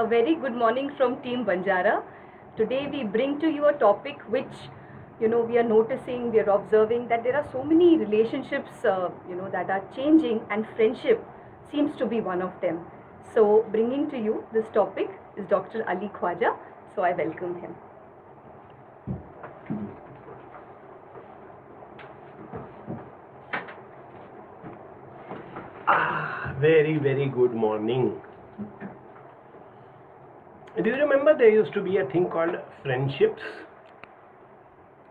A very good morning from Team Banjara. Today we bring to you a topic which you know we are noticing, we are observing that there are so many relationships uh, you know that are changing and friendship seems to be one of them. So bringing to you this topic is Dr. Ali Khwaja. So I welcome him. Ah, very, very good morning. Do you remember there used to be a thing called friendships?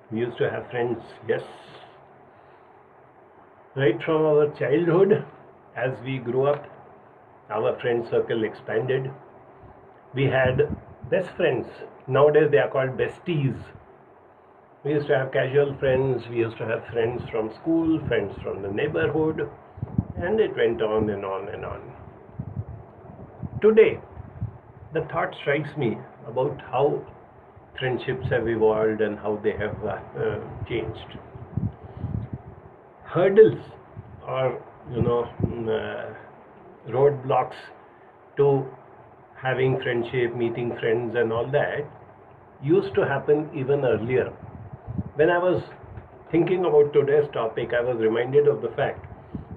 We used to have friends, yes. Right from our childhood, as we grew up, our friend circle expanded. We had best friends. Nowadays they are called besties. We used to have casual friends, we used to have friends from school, friends from the neighborhood, and it went on and on and on. Today, the thought strikes me about how friendships have evolved and how they have uh, uh, changed. Hurdles or, you know, mm, uh, roadblocks to having friendship, meeting friends, and all that used to happen even earlier. When I was thinking about today's topic, I was reminded of the fact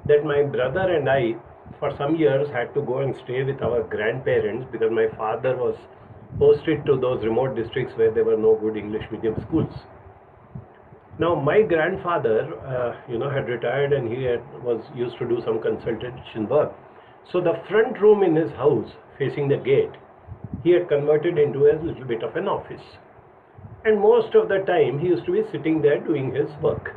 that my brother and I, for some years, had to go and stay with our grandparents because my father was posted to those remote districts where there were no good English medium schools. Now, my grandfather, uh, you know, had retired and he had, was used to do some consultation work. So, the front room in his house, facing the gate, he had converted into a little bit of an office. And most of the time, he used to be sitting there doing his work.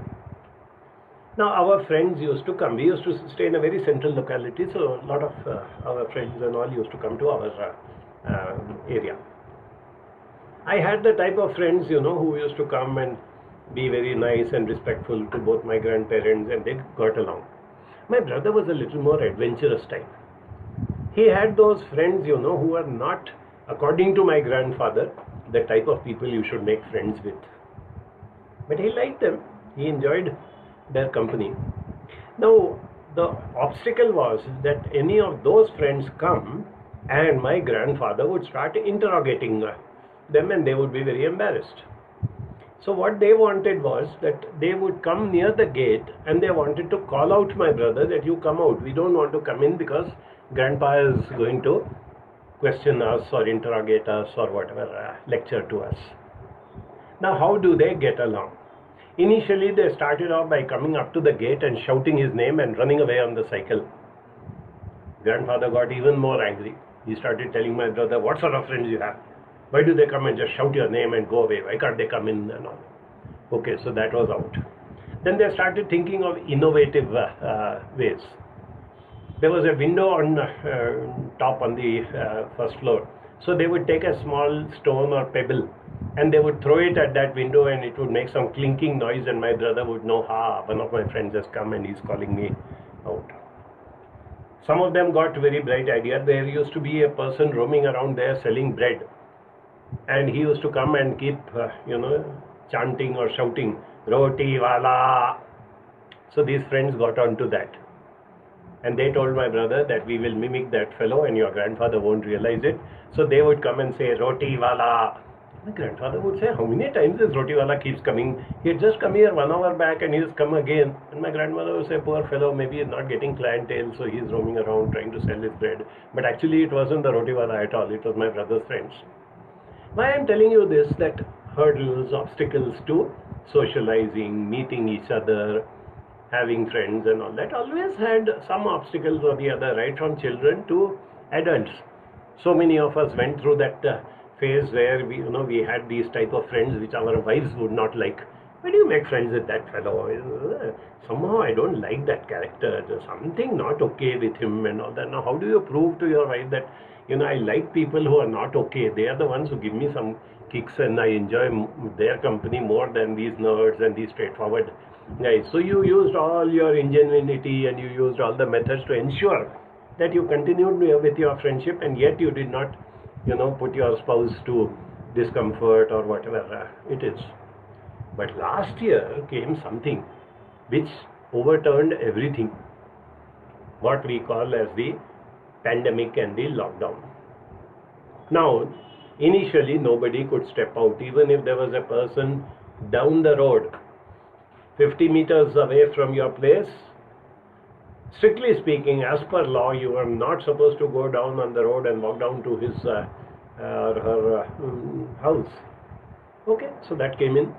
Now, our friends used to come. We used to stay in a very central locality, so a lot of uh, our friends and all used to come to our uh, uh, area. I had the type of friends, you know, who used to come and be very nice and respectful to both my grandparents, and they got along. My brother was a little more adventurous type. He had those friends, you know, who are not, according to my grandfather, the type of people you should make friends with. But he liked them. He enjoyed their company. Now, the obstacle was that any of those friends come and my grandfather would start interrogating them and they would be very embarrassed. So, what they wanted was that they would come near the gate and they wanted to call out my brother that you come out. We don't want to come in because grandpa is going to question us or interrogate us or whatever, uh, lecture to us. Now, how do they get along? Initially, they started off by coming up to the gate and shouting his name and running away on the cycle. Grandfather got even more angry. He started telling my brother, What sort of friends you have? Why do they come and just shout your name and go away? Why can't they come in and all? Okay, so that was out. Then they started thinking of innovative uh, uh, ways. There was a window on uh, top on the uh, first floor. So they would take a small stone or pebble and they would throw it at that window and it would make some clinking noise and my brother would know, ha, one of my friends has come and he's calling me out. Some of them got very bright idea. There used to be a person roaming around there selling bread and he used to come and keep, uh, you know, chanting or shouting, roti wala. So these friends got onto that. And they told my brother that we will mimic that fellow and your grandfather won't realize it. So they would come and say, roti wala. My grandfather would say, How many times this roti wala keeps coming? He had just come here one hour back and he's come again. And my grandmother would say, Poor fellow, maybe he's not getting clientele, so he's roaming around trying to sell his bread. But actually, it wasn't the roti wala at all, it was my brother's friends. Why I'm telling you this that hurdles, obstacles to socializing, meeting each other, having friends, and all that always had some obstacles or the other, right from children to adults. So many of us went through that. Uh, phase where we you know we had these type of friends which our wives would not like. Why do you make friends with that fellow? Somehow i don't like that character. There's something not okay with him and all that. Now how do you prove to your wife that you know i like people who are not okay? They are the ones who give me some kicks and i enjoy their company more than these nerds and these straightforward guys. So you used all your ingenuity and you used all the methods to ensure that you continued with your friendship and yet you did not you know, put your spouse to discomfort or whatever uh, it is. But last year came something which overturned everything. What we call as the pandemic and the lockdown. Now, initially nobody could step out, even if there was a person down the road, 50 meters away from your place. Strictly speaking, as per law, you are not supposed to go down on the road and walk down to his uh, uh, her uh, mm, house. Okay, so that came in.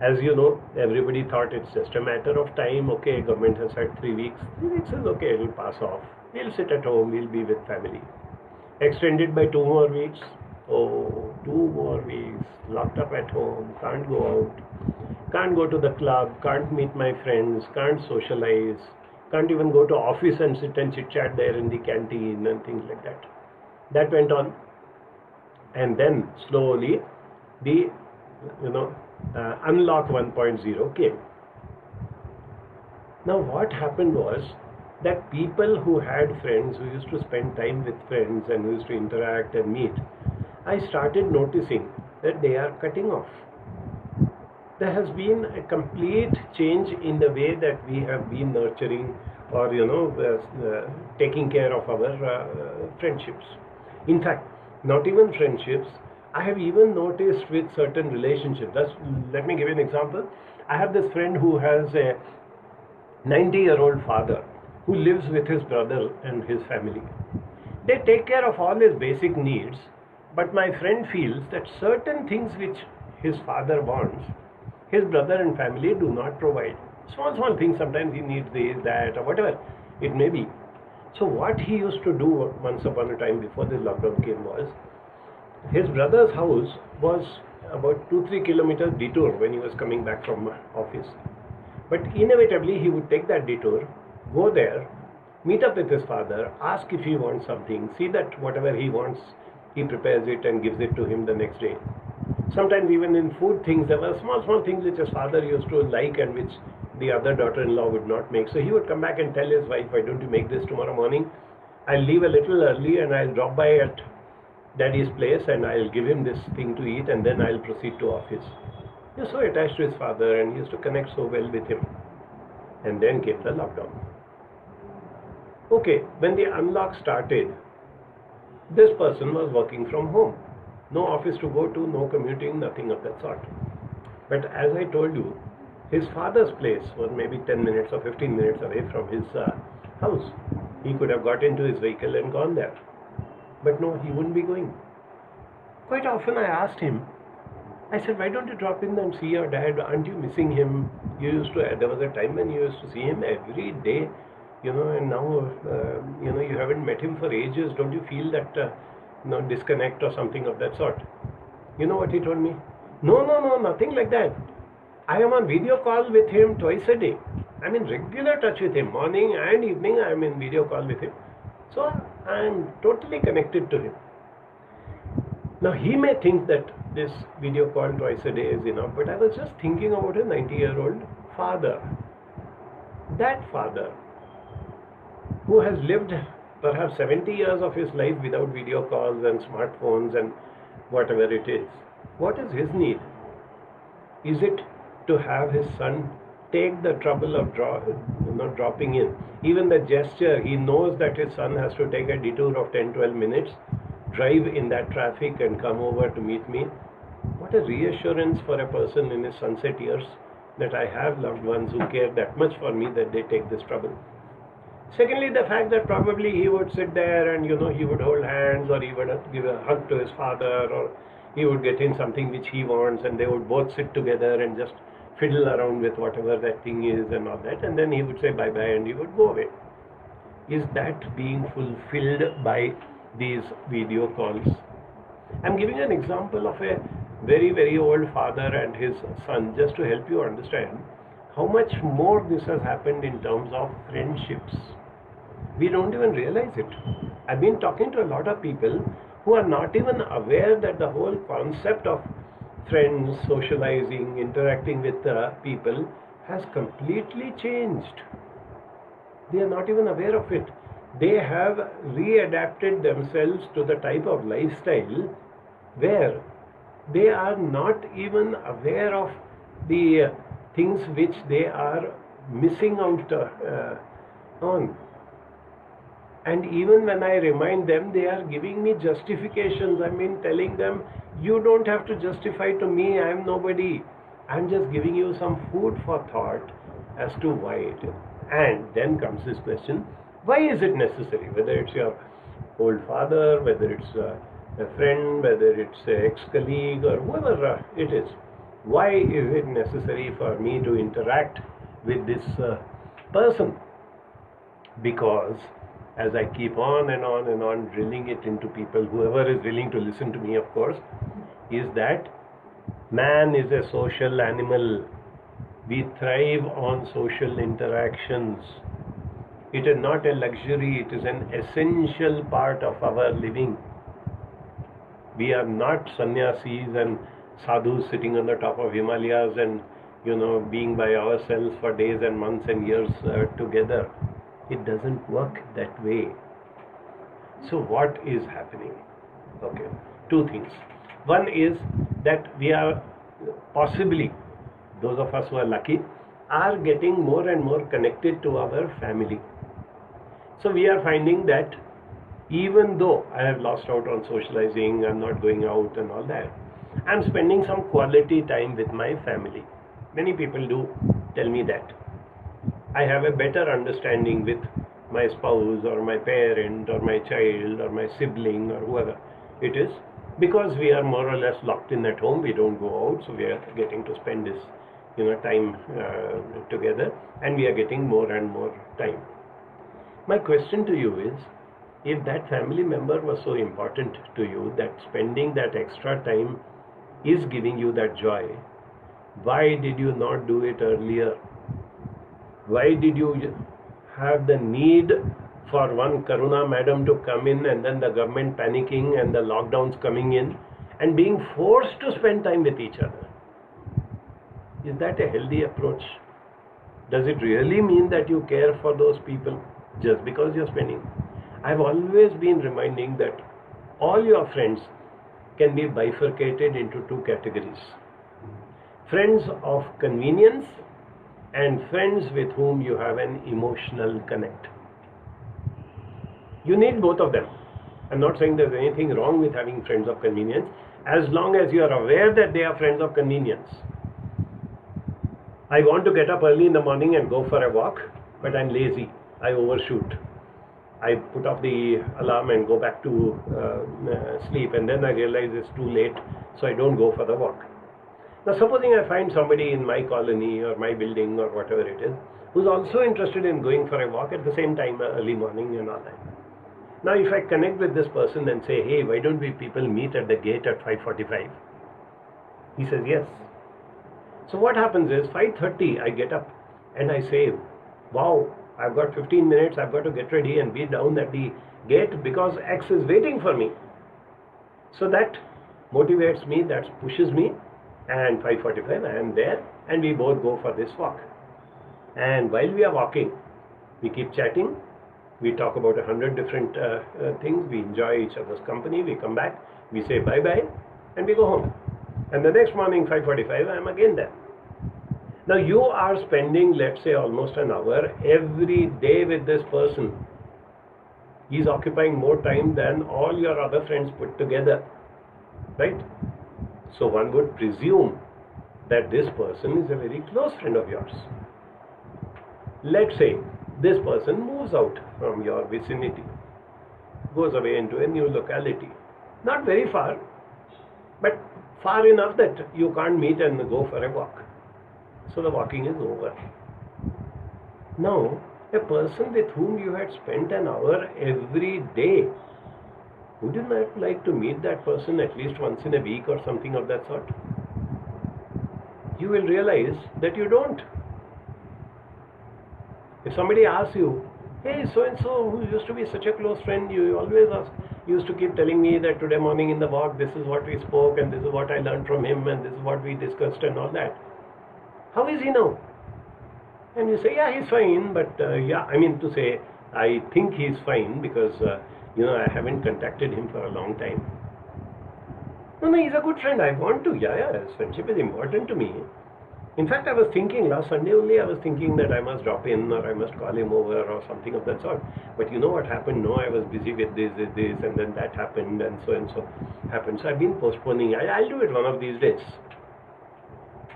As you know, everybody thought it's just a matter of time. Okay, government has said three weeks. Three weeks is okay, it'll pass off. We'll sit at home, we'll be with family. Extended by two more weeks. Oh, two more weeks. Locked up at home, can't go out, can't go to the club, can't meet my friends, can't socialize, can't even go to office and sit and chit chat there in the canteen and things like that. That went on. And then slowly the you know uh, unlock 1.0 came. Now what happened was that people who had friends who used to spend time with friends and who used to interact and meet, I started noticing that they are cutting off. There has been a complete change in the way that we have been nurturing or you know uh, uh, taking care of our uh, friendships. In fact, not even friendships, I have even noticed with certain relationships. Let me give you an example. I have this friend who has a 90 year old father who lives with his brother and his family. They take care of all his basic needs, but my friend feels that certain things which his father wants, his brother and family do not provide. Small, small things, sometimes he needs this, that, or whatever it may be. So, what he used to do once upon a time before this lockdown came was his brother's house was about 2 3 kilometers detour when he was coming back from office. But inevitably, he would take that detour, go there, meet up with his father, ask if he wants something, see that whatever he wants, he prepares it and gives it to him the next day. Sometimes, even in food things, there were small, small things which his father used to like and which the other daughter in law would not make. So, he would come back and tell his wife, Why don't you make this tomorrow morning? I'll leave a little early and I'll drop by at daddy's place and I'll give him this thing to eat and then I'll proceed to office. He was so attached to his father and he used to connect so well with him. And then came the lockdown. Okay, when the unlock started, this person was working from home. No office to go to, no commuting, nothing of that sort. But as I told you, his father's place was maybe 10 minutes or 15 minutes away from his uh, house. He could have got into his vehicle and gone there. But no, he wouldn't be going. Quite often I asked him, I said, why don't you drop in and see your dad? Aren't you missing him? You used to, there was a time when you used to see him every day, you know, and now, uh, you know, you haven't met him for ages. Don't you feel that, uh, know, disconnect or something of that sort? You know what he told me? No, no, no, nothing like that. I am on video call with him twice a day. I'm in regular touch with him. Morning and evening, I'm in video call with him. So I am totally connected to him. Now he may think that this video call twice a day is enough, but I was just thinking about a 90 year old father. That father who has lived perhaps 70 years of his life without video calls and smartphones and whatever it is. What is his need? Is it to have his son take the trouble of draw, dropping in. Even the gesture, he knows that his son has to take a detour of 10 12 minutes, drive in that traffic, and come over to meet me. What a reassurance for a person in his sunset years that I have loved ones who care that much for me that they take this trouble. Secondly, the fact that probably he would sit there and you know he would hold hands or he would give a hug to his father or he would get in something which he wants and they would both sit together and just fiddle around with whatever that thing is and all that, and then he would say bye bye and he would go away. Is that being fulfilled by these video calls? I'm giving an example of a very, very old father and his son just to help you understand how much more this has happened in terms of friendships. We don't even realize it. I've been talking to a lot of people who are not even aware that the whole concept of friends, socializing, interacting with uh, people has completely changed. They are not even aware of it. They have readapted themselves to the type of lifestyle where they are not even aware of the things which they are missing out uh, on. And even when I remind them, they are giving me justifications. I mean, telling them, you don't have to justify to me, I am nobody. I'm just giving you some food for thought as to why it is. And then comes this question why is it necessary? Whether it's your old father, whether it's a, a friend, whether it's an ex colleague, or whoever uh, it is, why is it necessary for me to interact with this uh, person? Because as I keep on and on and on drilling it into people, whoever is willing to listen to me, of course, is that man is a social animal. We thrive on social interactions. It is not a luxury, it is an essential part of our living. We are not sannyasis and sadhus sitting on the top of Himalayas and you know being by ourselves for days and months and years uh, together. It doesn't work that way. So, what is happening? Okay, two things. One is that we are possibly, those of us who are lucky, are getting more and more connected to our family. So, we are finding that even though I have lost out on socializing, I'm not going out and all that, I'm spending some quality time with my family. Many people do tell me that. I have a better understanding with my spouse or my parent or my child or my sibling or whoever it is because we are more or less locked in at home. We don't go out so we are getting to spend this you know time uh, together and we are getting more and more time. My question to you is if that family member was so important to you that spending that extra time is giving you that joy why did you not do it earlier why did you have the need for one Karuna madam to come in and then the government panicking and the lockdowns coming in and being forced to spend time with each other? Is that a healthy approach? Does it really mean that you care for those people just because you're spending? I've always been reminding that all your friends can be bifurcated into two categories friends of convenience and friends with whom you have an emotional connect. You need both of them. I'm not saying there's anything wrong with having friends of convenience as long as you are aware that they are friends of convenience. I want to get up early in the morning and go for a walk, but I'm lazy. I overshoot. I put off the alarm and go back to uh, uh, sleep, and then I realize it's too late, so I don't go for the walk. Now, supposing I find somebody in my colony or my building or whatever it is, who's also interested in going for a walk at the same time, uh, early morning and all that. Now, if I connect with this person and say, "Hey, why don't we people meet at the gate at 5:45?" He says, "Yes." So what happens is 5:30, I get up and I say, "Wow, I've got 15 minutes. I've got to get ready and be down at the gate because X is waiting for me." So that motivates me, that pushes me, and 5.45 I am there and we both go for this walk. And while we are walking, we keep chatting, we talk about a hundred different uh, uh, things, we enjoy each other's company, we come back, we say bye-bye and we go home. And the next morning 5.45 I am again there. Now you are spending let's say almost an hour every day with this person. He is occupying more time than all your other friends put together. Right? So one would presume that this person is a very close friend of yours. Let's say this person moves out from your vicinity, goes away into a new locality. Not very far, but far enough that you can't meet and go for a walk. So the walking is over. Now, a person with whom you had spent an hour every day would you not like to meet that person at least once in a week or something of that sort? You will realize that you don't. If somebody asks you, hey, so and so, who used to be such a close friend, you always ask, used to keep telling me that today morning in the walk, this is what we spoke, and this is what I learned from him, and this is what we discussed, and all that. How is he now? And you say, yeah, he's fine, but uh, yeah, I mean to say, I think he's fine because uh, you know, I haven't contacted him for a long time. No, no, he's a good friend. I want to. Yeah, yeah, his friendship is important to me. In fact, I was thinking last Sunday only, I was thinking that I must drop in or I must call him over or something of that sort. But you know what happened? No, I was busy with this, this, this, and then that happened, and so and so happened. So I've been postponing. I, I'll do it one of these days.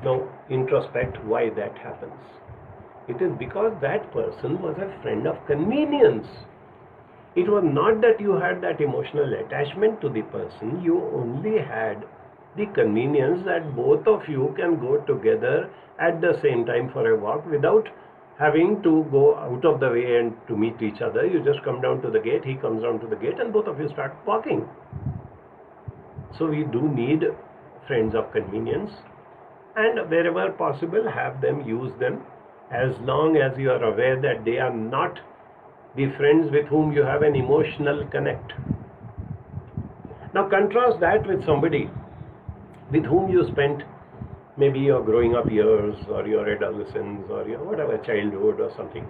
Now, introspect why that happens. It is because that person was a friend of convenience. It was not that you had that emotional attachment to the person, you only had the convenience that both of you can go together at the same time for a walk without having to go out of the way and to meet each other. You just come down to the gate, he comes down to the gate, and both of you start walking. So, we do need friends of convenience, and wherever possible, have them use them as long as you are aware that they are not the friends with whom you have an emotional connect. Now, contrast that with somebody with whom you spent maybe your growing up years or your adolescence or your whatever childhood or something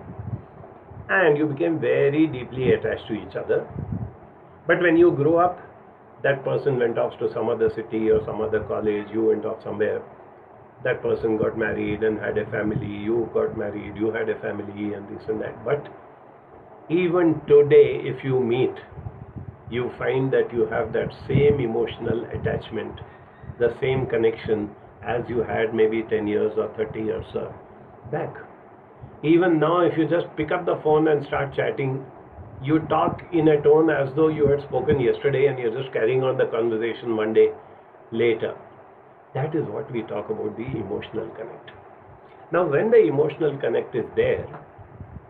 and you became very deeply attached to each other but when you grow up that person went off to some other city or some other college you went off somewhere that person got married and had a family you got married you had a family and this and that but even today if you meet you find that you have that same emotional attachment the same connection as you had maybe 10 years or 30 years uh, back. Even now, if you just pick up the phone and start chatting, you talk in a tone as though you had spoken yesterday and you're just carrying on the conversation one day later. That is what we talk about the emotional connect. Now, when the emotional connect is there,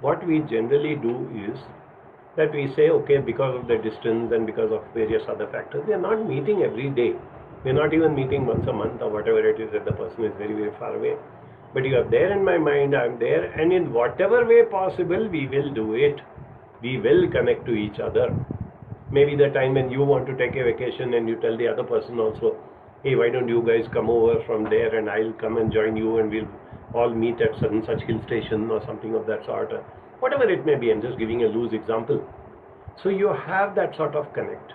what we generally do is that we say, okay, because of the distance and because of various other factors, we are not meeting every day. We're not even meeting once a month or whatever it is that the person is very, very far away. But you are there in my mind, I'm there, and in whatever way possible, we will do it. We will connect to each other. Maybe the time when you want to take a vacation and you tell the other person also, hey, why don't you guys come over from there and I'll come and join you and we'll all meet at certain such hill station or something of that sort. Or whatever it may be, I'm just giving a loose example. So you have that sort of connect.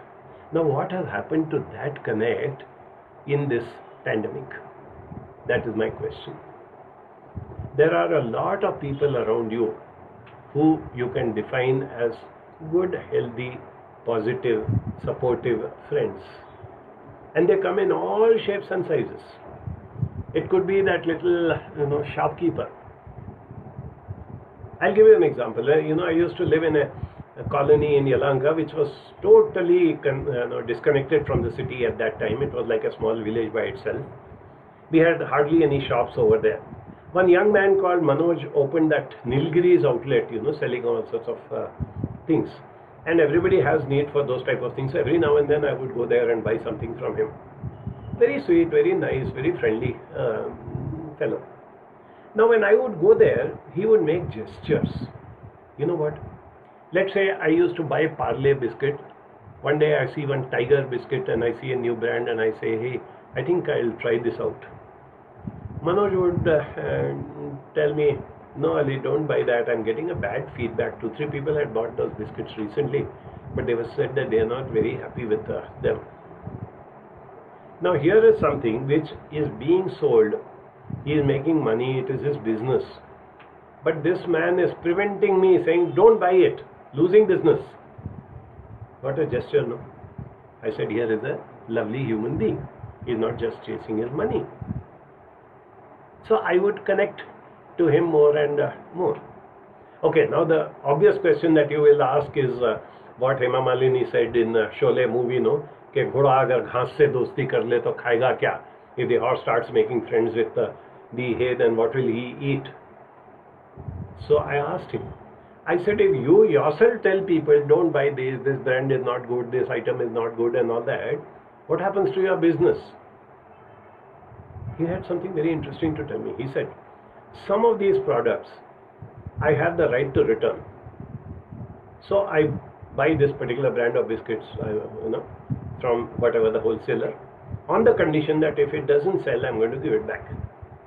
Now, what has happened to that connect in this pandemic? That is my question. There are a lot of people around you who you can define as good, healthy, positive, supportive friends. And they come in all shapes and sizes. It could be that little, you know, shopkeeper. I'll give you an example. Uh, You know, I used to live in a, a colony in Yelahanka, which was totally con- you know, disconnected from the city at that time. It was like a small village by itself. We had hardly any shops over there. One young man called Manoj opened that Nilgiri's outlet, you know, selling all sorts of uh, things. And everybody has need for those type of things. Every now and then I would go there and buy something from him. Very sweet, very nice, very friendly um, fellow. Now, when I would go there, he would make gestures. You know what? Let's say I used to buy Parle biscuit. One day I see one Tiger biscuit and I see a new brand and I say, hey, I think I'll try this out. Manoj would uh, tell me, no, Ali, don't buy that. I'm getting a bad feedback. Two, three people had bought those biscuits recently, but they were said that they are not very happy with uh, them. Now, here is something which is being sold. He is making money, it is his business. But this man is preventing me, saying, Don't buy it, losing business. What a gesture, no? I said, Here is a lovely human being. He is not just chasing his money. So I would connect to him more and uh, more. Okay, now the obvious question that you will ask is uh, what Hema Malini said in uh, Sholay movie, no? कि घोड़ा अगर घास से दोस्ती कर ले तो खाएगा क्या if the horse starts making friends with uh, the hay then what will he eat so i asked him i said if you yourself tell people don't buy this this brand is not good this item is not good and all that what happens to your business he had something very interesting to tell me he said some of these products i have the right to return so i buy this particular brand of biscuits uh, you know from whatever the wholesaler on the condition that if it doesn't sell, I'm going to give it back.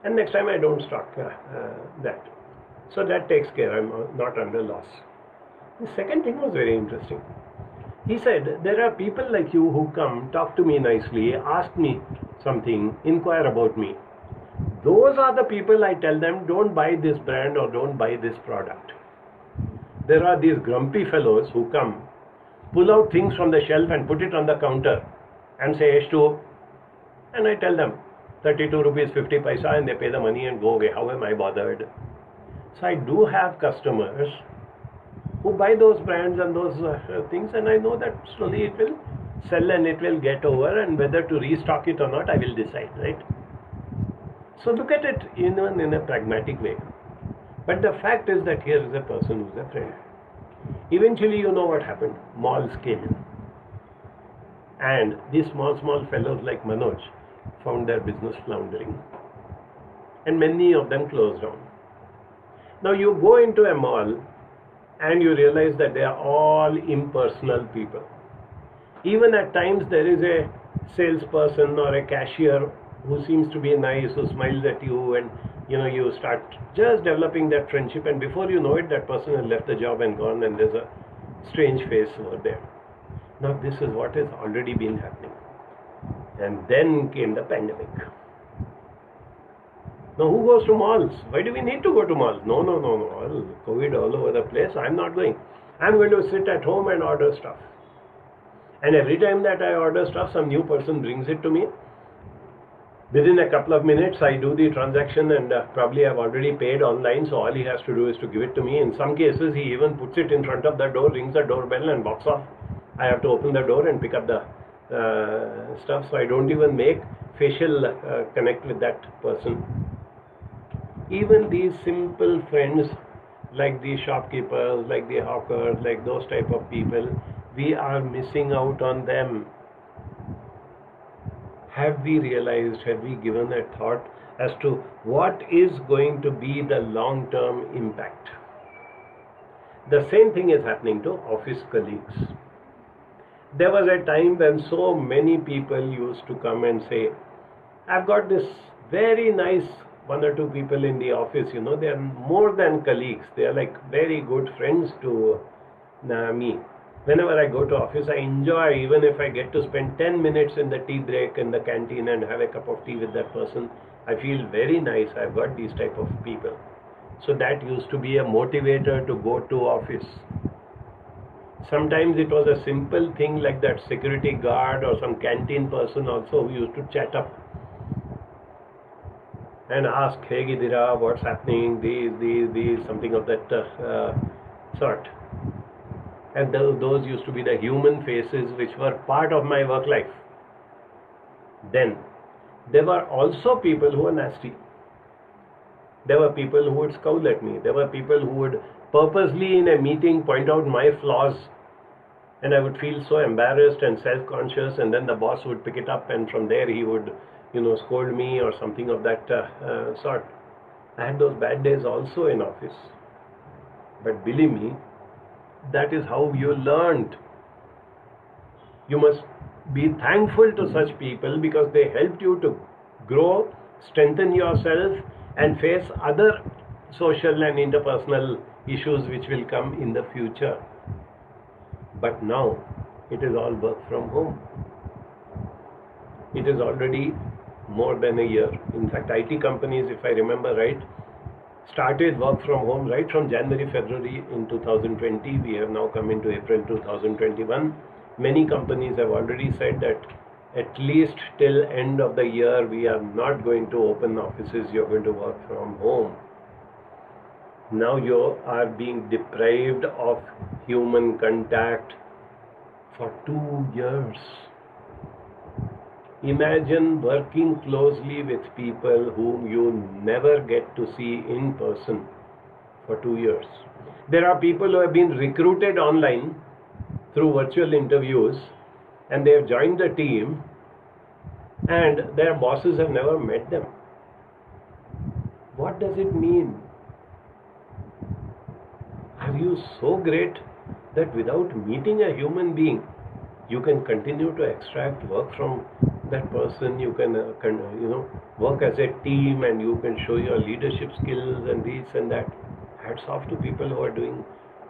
And next time I don't stock uh, uh, that. So that takes care, I'm uh, not under loss. The second thing was very interesting. He said, There are people like you who come, talk to me nicely, ask me something, inquire about me. those are the people I tell them don't buy this brand or don't buy this product. There are these grumpy fellows who come, pull out things from the shelf and put it on the counter and say H2O. And I tell them 32 rupees 50 paisa and they pay the money and go away. How am I bothered? So I do have customers who buy those brands and those uh, things and I know that slowly it will sell and it will get over and whether to restock it or not I will decide, right? So look at it even in a pragmatic way. But the fact is that here is a person who's a friend. Eventually, you know what happened. Malls came in. And these small, small fellows like Manoj found their business floundering. And many of them closed down. Now, you go into a mall and you realize that they are all impersonal people. Even at times, there is a salesperson or a cashier who seems to be nice, who smiles at you, and you know you start just developing that friendship, and before you know it, that person has left the job and gone, and there's a strange face over there. Now this is what has already been happening, and then came the pandemic. Now who goes to malls? Why do we need to go to malls? No, no, no, no. Well, COVID all over the place. I'm not going. I'm going to sit at home and order stuff. And every time that I order stuff, some new person brings it to me within a couple of minutes I do the transaction and uh, probably I've already paid online so all he has to do is to give it to me. In some cases he even puts it in front of the door, rings the doorbell and walks off. I have to open the door and pick up the uh, stuff so I don't even make facial uh, connect with that person. Even these simple friends like the shopkeepers, like the hawkers, like those type of people, we are missing out on them have we realized, have we given a thought as to what is going to be the long term impact? The same thing is happening to office colleagues. There was a time when so many people used to come and say, I've got this very nice one or two people in the office, you know, they are more than colleagues, they are like very good friends to uh, me whenever I go to office, I enjoy even if I get to spend 10 minutes in the tea break in the canteen and have a cup of tea with that person. I feel very nice. I've got these type of people. So that used to be a motivator to go to office. Sometimes it was a simple thing like that security guard or some canteen person also who used to chat up and ask, hey Gidira, what's happening, these, these, these, something of that uh, sort and those used to be the human faces which were part of my work life. Then there were also people who were nasty. There were people who would scowl at me. There were people who would purposely in a meeting point out my flaws and I would feel so embarrassed and self-conscious and then the boss would pick it up and from there he would you know scold me or something of that uh, uh, sort. I had those bad days also in office. But believe me, that is how you learned. You must be thankful to such people because they helped you to grow, strengthen yourself, and face other social and interpersonal issues which will come in the future. But now it is all work from home. It is already more than a year. In fact, IT companies, if I remember right, started work from home right from January, February in 2020. We have now come into April 2021. Many companies have already said that at least till end of the year we are not going to open offices. You're going to work from home. Now you are being deprived of human contact for two years. Imagine working closely with people whom you never get to see in person for two years. There are people who have been recruited online through virtual interviews and they have joined the team and their bosses have never met them. What does it mean? Are you so great that without meeting a human being, you can continue to extract work from that person you can, uh, can uh, you know work as a team and you can show your leadership skills and this and that. Hats off to people who are doing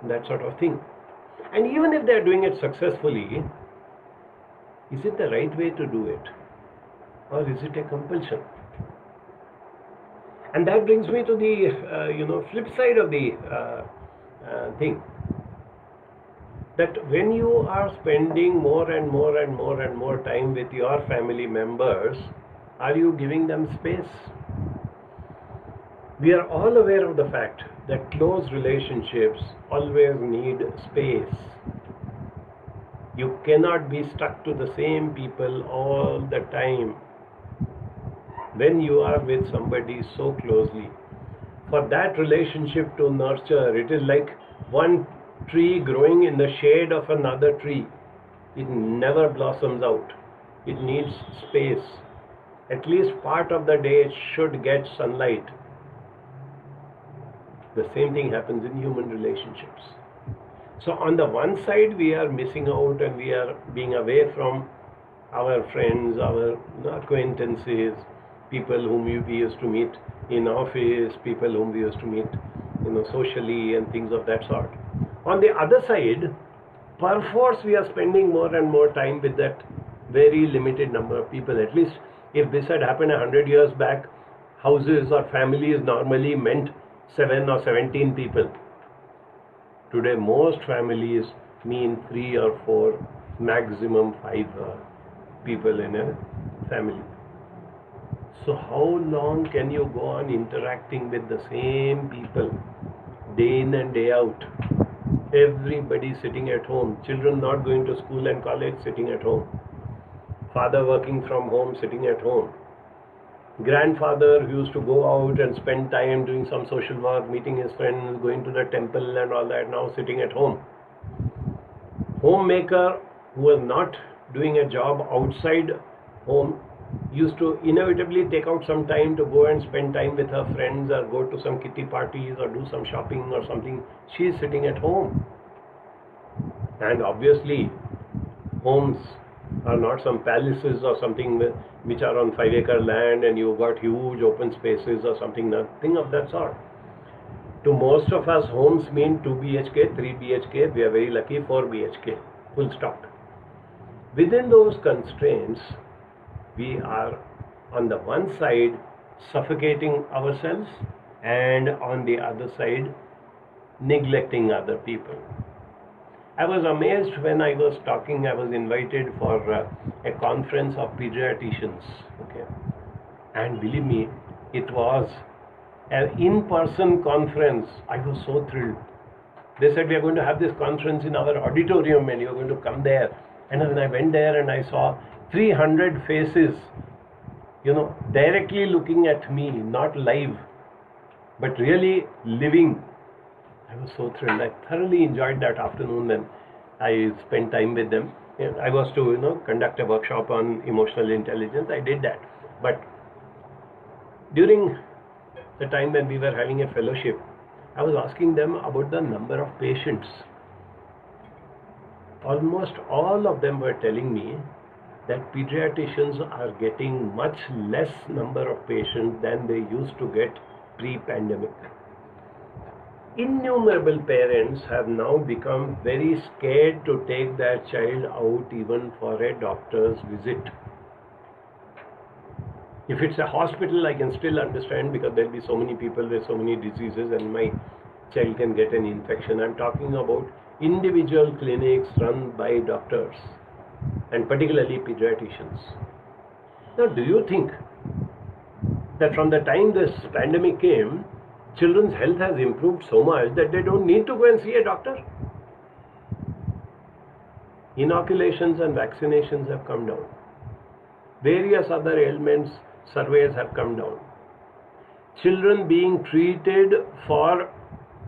that sort of thing. And even if they are doing it successfully is it the right way to do it? Or is it a compulsion? And that brings me to the uh, you know flip side of the uh, uh, thing that when you are spending more and more and more and more time with your family members, are you giving them space? We are all aware of the fact that close relationships always need space. You cannot be stuck to the same people all the time when you are with somebody so closely. For that relationship to nurture, it is like one tree growing in the shade of another tree. It never blossoms out. It needs space. At least part of the day it should get sunlight. The same thing happens in human relationships. So, on the one side, we are missing out and we are being away from our friends, our acquaintances, people whom we used to meet in office, people whom we used to meet, you know, socially and things of that sort. On the other side, perforce we are spending more and more time with that very limited number of people. At least if this had happened a hundred years back, houses or families normally meant seven or seventeen people. Today, most families mean three or four, maximum five uh, people in a family. So, how long can you go on interacting with the same people day in and day out? Everybody sitting at home, children not going to school and college sitting at home, father working from home sitting at home, grandfather who used to go out and spend time doing some social work, meeting his friends, going to the temple and all that, now sitting at home. Homemaker who was not doing a job outside home used to inevitably take out some time to go and spend time with her friends or go to some kitty parties or do some shopping or something. She is sitting at home. And obviously, homes are not some palaces or something which are on five acre land and you've got huge open spaces or something, nothing of that sort. To most of us, homes mean 2 BHK, 3 BHK, we are very lucky 4 BHK, full stop. Within those constraints, we are on the one side suffocating ourselves and on the other side neglecting other people. I was amazed when I was talking, I was invited for uh, a conference of pediatricians. Okay. And believe me, it was an in person conference. I was so thrilled. They said, We are going to have this conference in our auditorium and you're going to come there. And then I went there and I saw 300 faces, you know, directly looking at me, not live, but really living. I was so thrilled. I thoroughly enjoyed that afternoon and I spent time with them. I was to, you know, conduct a workshop on emotional intelligence. I did that. But during the time when we were having a fellowship, I was asking them about the number of patients. Almost all of them were telling me that pediatricians are getting much less number of patients than they used to get pre-pandemic. Innumerable parents have now become very scared to take their child out even for a doctor's visit. If it's a hospital, I can still understand because there'll be so many people with so many diseases and my child can get an infection. I'm talking about individual clinics run by doctors and particularly pediatricians. Now, do you think that from the time this pandemic came, children's health has improved so much that they don't need to go and see a doctor? Inoculations and vaccinations have come down. Various other ailments, surveys have come down. Children being treated for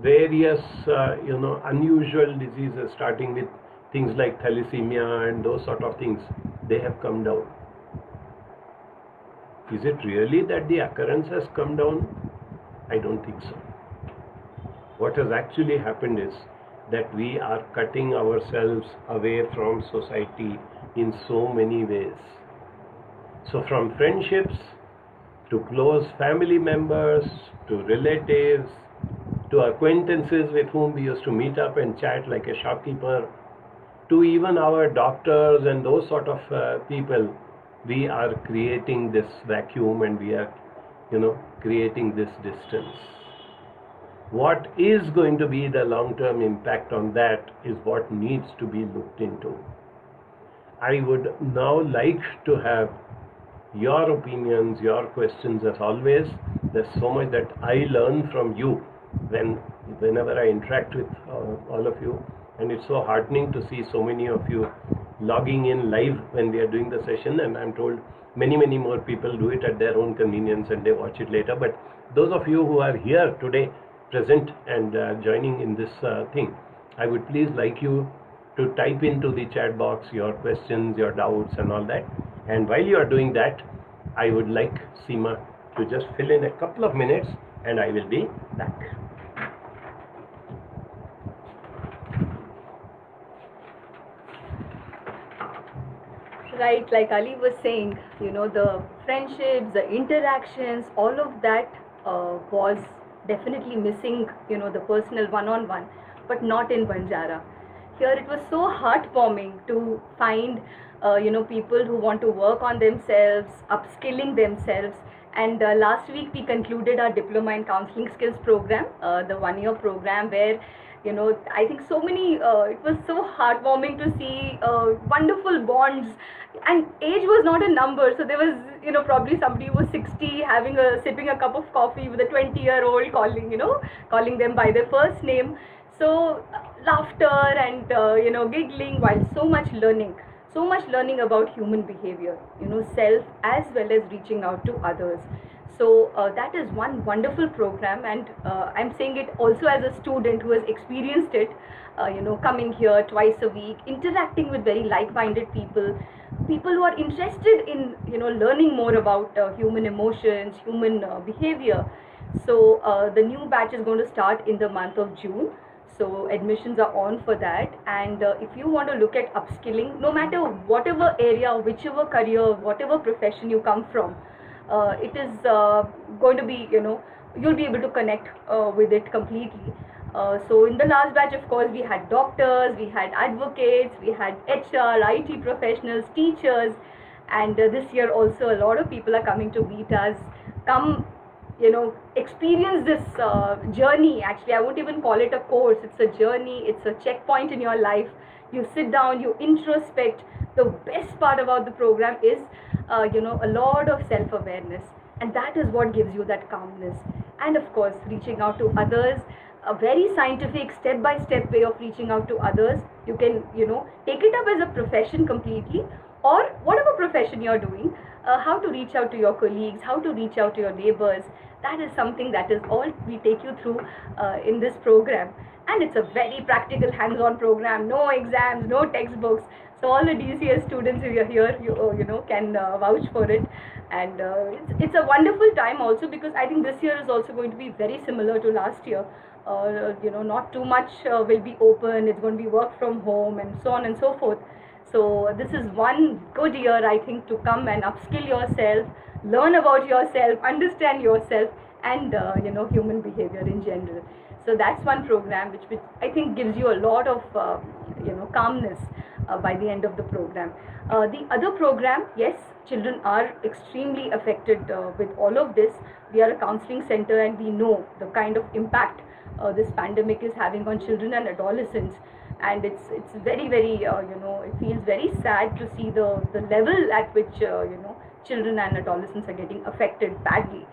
various, uh, you know, unusual diseases, starting with things like thalassemia and those sort of things, they have come down. Is it really that the occurrence has come down? I don't think so. What has actually happened is that we are cutting ourselves away from society in so many ways. So, from friendships to close family members to relatives to acquaintances with whom we used to meet up and chat like a shopkeeper to even our doctors and those sort of uh, people, we are creating this vacuum and we are you know, creating this distance. What is going to be the long term impact on that is what needs to be looked into. I would now like to have your opinions, your questions as always. There's so much that I learn from you when whenever I interact with uh, all of you, and it's so heartening to see so many of you logging in live when we are doing the session. And I'm told many, many more people do it at their own convenience and they watch it later. But those of you who are here today, present and uh, joining in this uh, thing, I would please like you to type into the chat box your questions, your doubts, and all that. And while you are doing that, I would like Seema to just fill in a couple of minutes and I will be back. Right, like Ali was saying, you know, the friendships, the interactions, all of that uh, was definitely missing, you know, the personal one on one, but not in Banjara. Here it was so heartwarming to find, uh, you know, people who want to work on themselves, upskilling themselves. And uh, last week we concluded our diploma in counseling skills program, uh, the one year program where you know i think so many uh, it was so heartwarming to see uh, wonderful bonds. And age was not a number so there was you know probably somebody who was 60 having a sipping a cup of coffee with a 20 year old calling you know calling them by their first name. So laughter and uh, you know giggling while so much learning so much learning about human behavior you know self as well as reaching out to others so uh, that is one wonderful program and uh, i'm saying it also as a student who has experienced it uh, you know coming here twice a week interacting with very like-minded people people who are interested in you know learning more about uh, human emotions human uh, behavior. So uh, the new batch is going to start in the month of june. So admissions are on for that. And if you want to look at upskilling no matter whatever area whichever career whatever profession you come from it is uh, going to be you know you'll be able to connect uh, with it completely. Uh, so in the last batch of course we had doctors we had advocates we had hr it professionals teachers and uh, this year also a lot of people are coming to meet us. Come you know experience this uh, journey. Actually i won't even call it a course. It's a journey. It's a checkpoint in your life. You sit down you introspect. The best part about the program is uh, you know a lot of self awareness and that is what gives you that calmness. And of course reaching out to others a very scientific step by step way of reaching out to others. You can you know take it up as a profession completely. Or whatever profession you're doing uh, how to reach out to your colleagues how to reach out to your neighbors. That is something that is all we take you through uh, in this program. And it's a very practical hands-on program. No exams no textbooks so all the DCS students who are here, you, uh, you know, can uh, vouch for it. And uh, it's, it's a wonderful time also because I think this year is also going to be very similar to last year. Uh, you know, not too much uh, will be open. It's going to be work from home and so on and so forth. So this is one good year, I think, to come and upskill yourself, learn about yourself, understand yourself, and uh, you know, human behavior in general. So that's one program which, which I think gives you a lot of you know calmness uh, by the end of the program. Uh, the other program, yes, children are extremely affected uh, with all of this. We are a counseling center and we know the kind of impact uh, this pandemic is having on children and adolescents. And it's it's very very uh, you know it feels very sad to see the the level at which uh, you know children and adolescents are getting affected badly.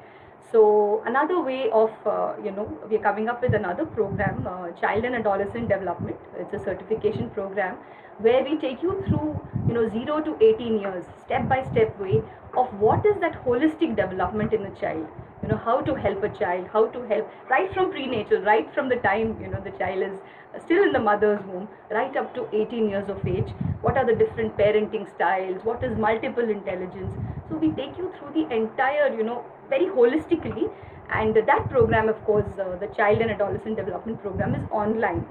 So another way of, uh, you know, we're coming up with another program, uh, Child and Adolescent Development. It's a certification program where we take you through, you know, 0 to 18 years, step by step way of what is that holistic development in a child. You know, how to help a child, how to help right from prenatal, right from the time, you know, the child is still in the mother's womb, right up to 18 years of age. What are the different parenting styles? What is multiple intelligence? So we take you through the entire, you know, very holistically. And that program, of course, uh, the Child and Adolescent Development Program is online.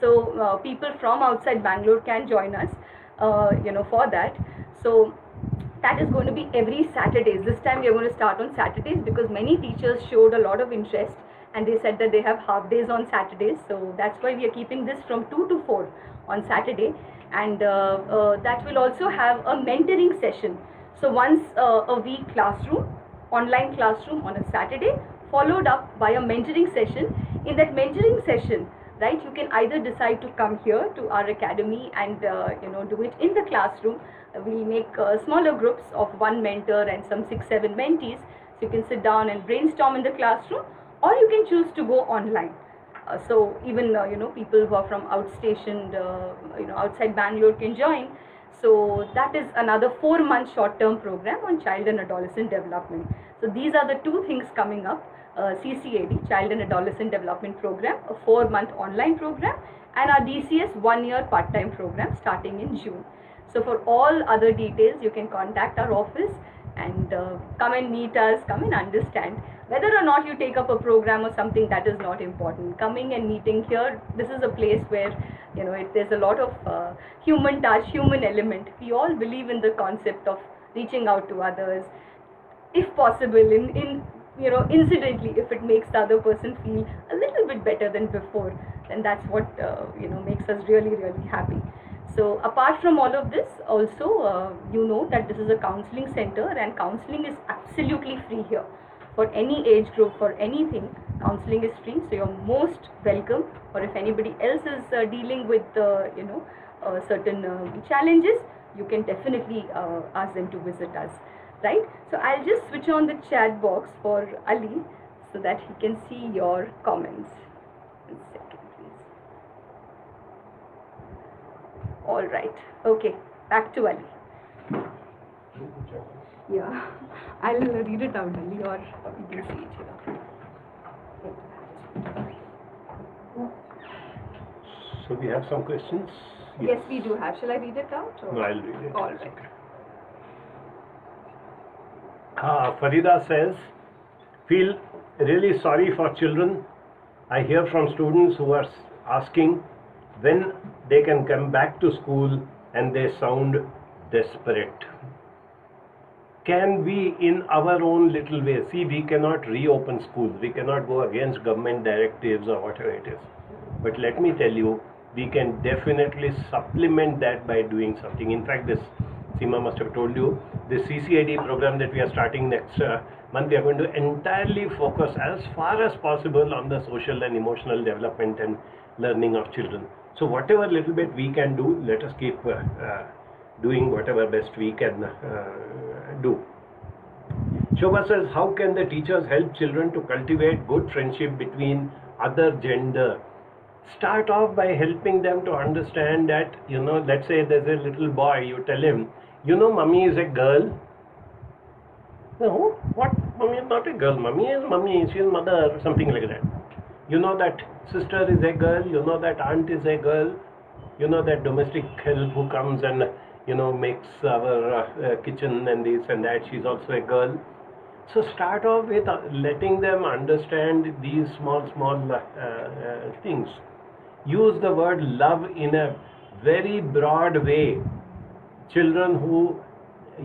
So uh, people from outside Bangalore can join us, uh, you know, for that. So that is going to be every Saturdays. This time we are going to start on Saturdays because many teachers showed a lot of interest and they said that they have half days on Saturdays. So that's why we are keeping this from 2 to 4 on Saturday. And uh, uh, that will also have a mentoring session. So once uh, a week classroom, online classroom on a Saturday, followed up by a mentoring session. In that mentoring session, right, you can either decide to come here to our academy and uh, you know do it in the classroom. We make uh, smaller groups of one mentor and some six, seven mentees. So you can sit down and brainstorm in the classroom, or you can choose to go online. Uh, so even uh, you know people who are from outstationed, uh, you know outside Bangalore can join. So that is another four month short term program on child and adolescent development. So these are the two things coming up. Uh, CCAD, Child and Adolescent Development Program, a four month online program, and our DCS one year part time program starting in June. So for all other details, you can contact our office and uh, come and meet us, come and understand. Whether or not you take up a program or something that is not important. Coming and meeting here, this is a place where you know it, there's a lot of uh, human touch, human element. We all believe in the concept of reaching out to others, if possible, in in you know incidentally, if it makes the other person feel a little bit better than before, then that's what uh, you know makes us really really happy. So apart from all of this, also uh, you know that this is a counseling center and counseling is absolutely free here. For any age group, for anything, counseling is free. So you're most welcome. Or if anybody else is uh, dealing with uh, you know uh, certain uh, challenges, you can definitely uh, ask them to visit us. Right? So I'll just switch on the chat box for Ali so that he can see your comments. One second, please. All right. Okay. Back to Ali. Yeah. I'll read it out, Ali, or you can see it here. So we have some questions. Yes, we do have. Shall I read it out? or- No, I'll read it. All It's okay. Ah, Farida says, feel really sorry for children. I hear from students who are asking when they can come back to school and they sound desperate. Can we, in our own little way, see, we cannot reopen schools, we cannot go against government directives or whatever it is. But let me tell you, we can definitely supplement that by doing something. In fact, this Seema must have told you, the CCID program that we are starting next uh, month, we are going to entirely focus as far as possible on the social and emotional development and learning of children. So, whatever little bit we can do, let us keep uh, uh, doing whatever best we can uh, do. Shobha says, how can the teachers help children to cultivate good friendship between other gender? Start off by helping them to understand that, you know, let's say there's a little boy, you tell him, you know, mummy is a girl. No, what? Mummy is not a girl. Mummy is mummy, she is mother, something like that. You know that sister is a girl, you know that aunt is a girl, you know that domestic help who comes and, you know, makes our uh, uh, kitchen and this and that, she's also a girl. So start off with uh, letting them understand these small, small things. Use the word love in a very broad way. Children who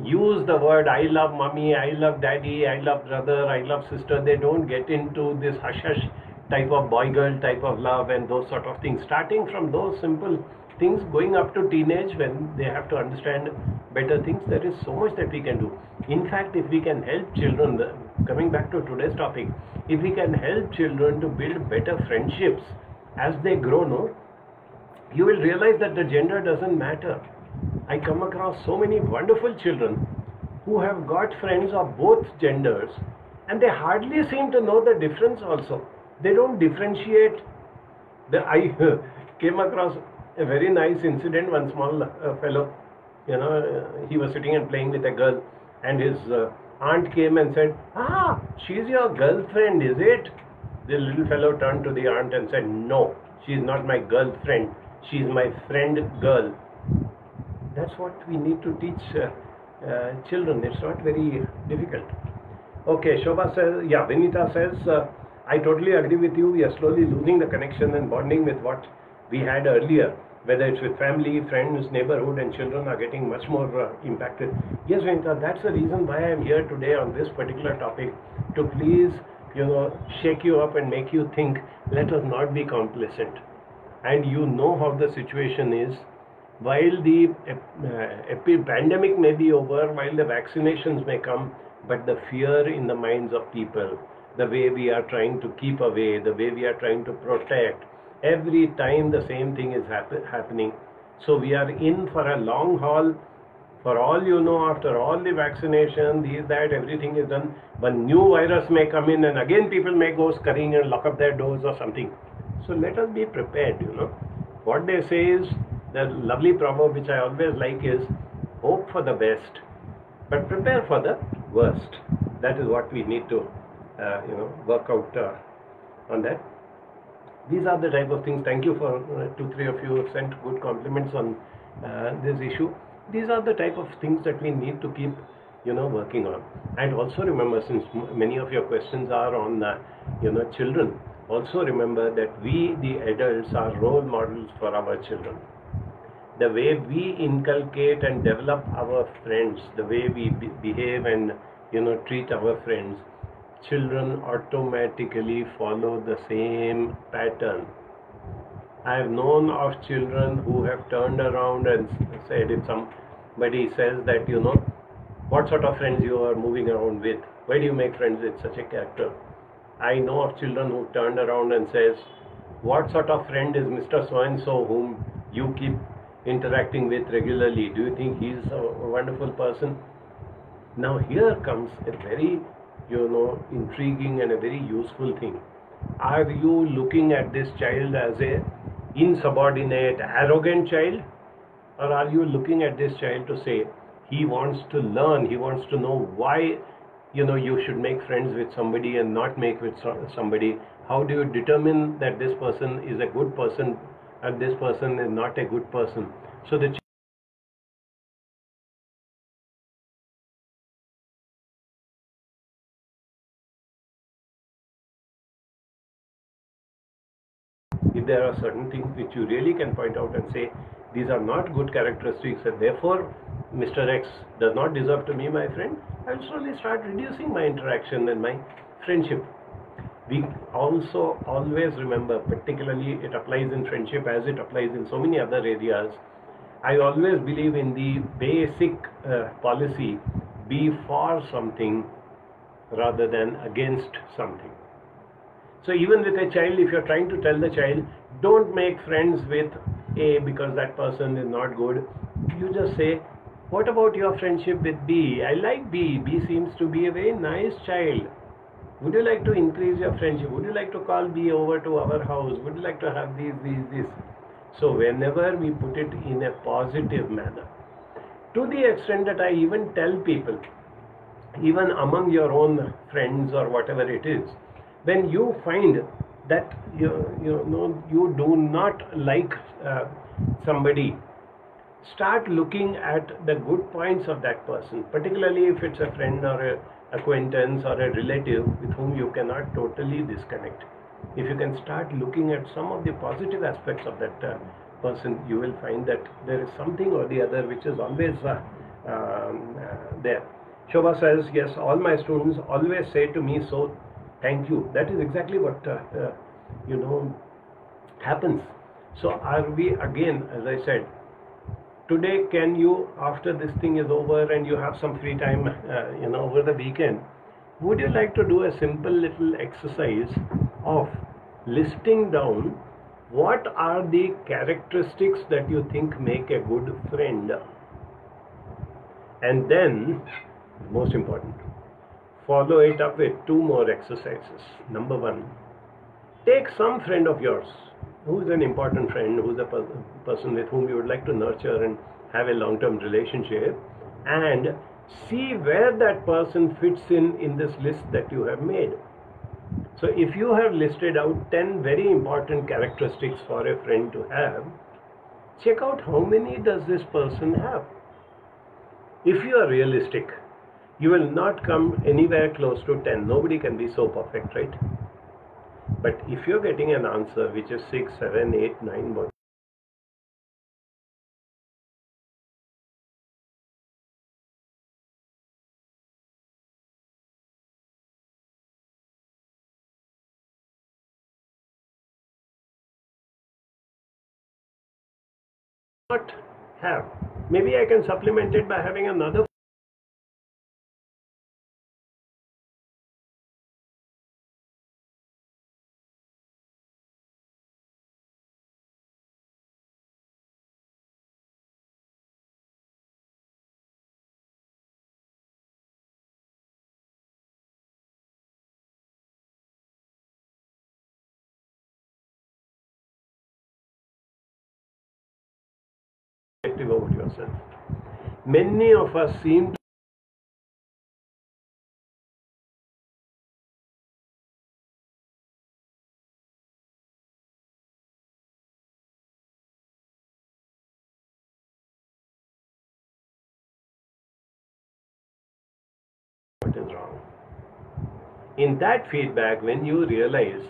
use the word I love mommy, I love daddy, I love brother, I love sister, they don't get into this hush hush type of boy girl type of love and those sort of things. Starting from those simple things, going up to teenage when they have to understand better things, there is so much that we can do. In fact, if we can help children, coming back to today's topic, if we can help children to build better friendships as they grow, no, you will realize that the gender doesn't matter. I come across so many wonderful children who have got friends of both genders and they hardly seem to know the difference also. They don't differentiate. The, I came across a very nice incident. One small uh, fellow, you know, uh, he was sitting and playing with a girl and his uh, aunt came and said, Ah, she's your girlfriend, is it? The little fellow turned to the aunt and said, No, she's not my girlfriend. She's my friend girl. That's what we need to teach uh, uh, children. It's not very difficult. Okay, Shobha says, yeah, Vinita says, uh, I totally agree with you. We are slowly losing the connection and bonding with what we had earlier, whether it's with family, friends, neighborhood, and children are getting much more uh, impacted. Yes, Vinita, that's the reason why I'm here today on this particular topic to please, you know, shake you up and make you think, let us not be complacent. And you know how the situation is while the uh, pandemic may be over, while the vaccinations may come, but the fear in the minds of people, the way we are trying to keep away, the way we are trying to protect, every time the same thing is happen, happening. So we are in for a long haul. For all you know, after all the vaccination, these, that, everything is done, but new virus may come in and again people may go scurrying and lock up their doors or something. So let us be prepared, you know. What they say is, the lovely proverb which I always like is, hope for the best, but prepare for the worst. That is what we need to, uh, you know, work out uh, on that. These are the type of things. Thank you for uh, two, three of you have sent good compliments on uh, this issue. These are the type of things that we need to keep, you know, working on. And also remember, since many of your questions are on, uh, you know, children, also remember that we, the adults, are role models for our children the way we inculcate and develop our friends, the way we be- behave and you know treat our friends, children automatically follow the same pattern. I have known of children who have turned around and said, if somebody says that you know, what sort of friends you are moving around with, why do you make friends with such a character? I know of children who turned around and says, what sort of friend is Mr. So and so whom you keep interacting with regularly? Do you think he is a wonderful person? Now here comes a very, you know, intriguing and a very useful thing. Are you looking at this child as a insubordinate, arrogant child? Or are you looking at this child to say, he wants to learn, he wants to know why, you know, you should make friends with somebody and not make with somebody. How do you determine that this person is a good person and this person is not a good person? So the if there are certain things which you really can point out and say these are not good characteristics and therefore Mr. X does not deserve to be my friend, I'll slowly start reducing my interaction and my friendship. We also always remember, particularly it applies in friendship as it applies in so many other areas. I always believe in the basic uh, policy be for something rather than against something. So even with a child, if you're trying to tell the child, don't make friends with A because that person is not good, you just say, what about your friendship with B? I like B. B seems to be a very nice child. Would you like to increase your friendship? Would you like to call B over to our house? Would you like to have these, these, this? So whenever we put it in a positive manner, to the extent that I even tell people, even among your own friends or whatever it is, when you find that you, you know you do not like uh, somebody, start looking at the good points of that person, particularly if it's a friend or a acquaintance or a relative with whom you cannot totally disconnect. If you can start looking at some of the positive aspects of that uh, person, you will find that there is something or the other which is always uh, um, uh, there. Shobha says, yes, all my students always say to me, so thank you. That is exactly what, uh, uh, you know, happens. So are we, again, as I said, today can you, after this thing is over and you have some free time, uh, you know, over the weekend, would you like to do a simple little exercise of listing down what are the characteristics that you think make a good friend? And then, most important, follow it up with two more exercises. Number one, take some friend of yours who is an important friend, who's a per- person with whom you would like to nurture and have a long term relationship, and see where that person fits in in this list that you have made. So, if you have listed out 10 very important characteristics for a friend to have, check out how many does this person have. If you are realistic, you will not come anywhere close to 10. Nobody can be so perfect, right? But if you're getting an answer which is 6, 7, 8, 9, what have. Maybe I can supplement it by having another positive. Many of us seem what is wrong. In that feedback, when you realize